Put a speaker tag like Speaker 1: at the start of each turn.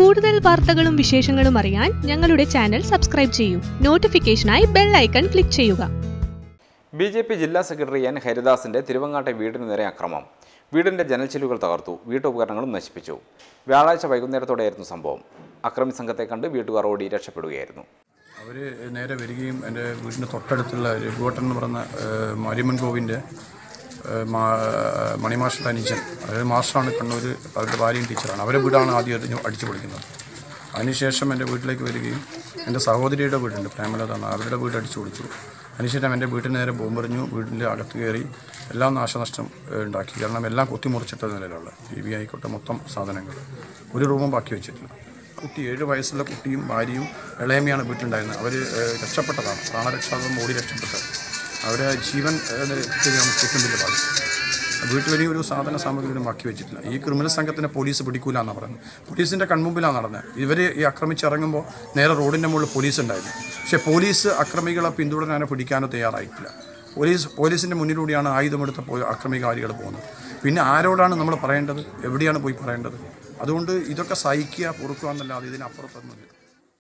Speaker 1: കൂടുതൽ വാർത്തകളും വിശേഷങ്ങളും അറിയാൻ ഞങ്ങളുടെ ചാനൽ സബ്സ്ക്രൈബ് ചെയ്യൂ. നോട്ടിഫിക്കേഷനായി ബെൽ ഐക്കൺ ക്ലിക്ക് ചെയ്യുക.
Speaker 2: ബി ജെ പി ജില്ലാ സെക്രട്ടറി എൻ ഹരിദാസിന്റെ തിരുവങ്ങാട്ടെ വീടിനു നേരെ അക്രമം. വീടിന്റെ ജനൽച്ചില്ലുകൾ തകർത്തു. വീട്ടുപകരണങ്ങളും നശിപ്പിച്ചു. വ്യാഴാഴ്ച വൈകുന്നേരത്തോടെയായിരുന്നു സംഭവം. അക്രമി സംഘത്തെ കണ്ട് വീട്ടുകാർ ഓടി രക്ഷപ്പെടുകയായിരുന്നു.
Speaker 3: അവർ നേരെ വരികയും എന്റെ വീടിന്റെ തൊട്ടടുത്തുള്ള ഒരു ഗോട്ടൻ എന്ന് പറഞ്ഞ മാരിമൻ ഗോവിന്റെ കോവിന്റെ ഏഹ്, മാ- മണിമാസ്റ്റർ അനീച്ചൻ അതായത് മാസ്റ്ററാണ് കണ്ണൂർ അവരുടെ ഭാര്യയും ടീച്ചറാണ്. അവരെ വീടാണ് ആദ്യം അടിച്ചു പൊളിക്കുന്നത്. അതിനുശേഷം എന്റെ വീട്ടിലേക്ക് വരികയും എന്റെ സഹോദരിയുടെ വീടുണ്ട് പ്രേമലതാണ് അവരുടെ വീട് അടിച്ചു പൊളിച്ചു. അതിനുശേഷം എന്റെ വീട്ടിന് നേരെ ബോംബെറിഞ്ഞു വീടിന്റെ അകത്ത് കയറി എല്ലാം നാശനഷ്ടം ഉണ്ടാക്കി. കാരണം എല്ലാം കൊത്തിമുറിച്ചിട്ട നിലയിലുള്ള ടി വി ആയിക്കോട്ടെ മൊത്തം സാധനങ്ങൾ. ഒരു റൂമും ബാക്കി വെച്ചിട്ടില്ല. കുട്ടി ഏഴ് വയസ്സുള്ള കുട്ടിയും ഭാര്യയും ഇളയമ്മയാണ് വീട്ടിലുണ്ടായിരുന്നത്. അവർ രക്ഷപ്പെട്ടതാണ്. പ്രാണരക്ഷാതം ഓടി രക്ഷപ്പെട്ടത് അവരെ ജീവൻ കിട്ടുന്നില്ല ഏറ്റവും വീട്ടിൽ വലിയ ഒരു സാധന സാമഗ്രികളും ബാക്കി വെച്ചിട്ടില്ല. ഈ ക്രിമിനൽ സംഘത്തിനെ പോലീസ് പിടിക്കൂല എന്നാണ് പറയുന്നത്. പോലീസിന്റെ കൺമുമ്പിലാണ് നടന്നത് ഇവർ ഈ ആക്രമിച്ചിറങ്ങുമ്പോൾ നേരെ റോഡിന്റെ മുകളിൽ പോലീസ് ഉണ്ടായിരുന്നു പക്ഷേ പോലീസ് അക്രമികളെ പിന്തുടരാനോ പിടിക്കാനോ തയ്യാറായിട്ടില്ല. പോലീസ് പോലീസിന്റെ മുന്നിലൂടെയാണ് ആയുധമെടുത്ത അക്രമികാരികൾ പോകുന്നത്. പിന്നെ ആരോടാണ് നമ്മൾ പറയേണ്ടത്? എവിടെയാണ് പോയി പറയേണ്ടത്? അതുകൊണ്ട് ഇതൊക്കെ സഹിക്കുക പൊറുക്കുക എന്നല്ലാതെ ഇതിനപ്പുറത്തൊന്നുമില്ല.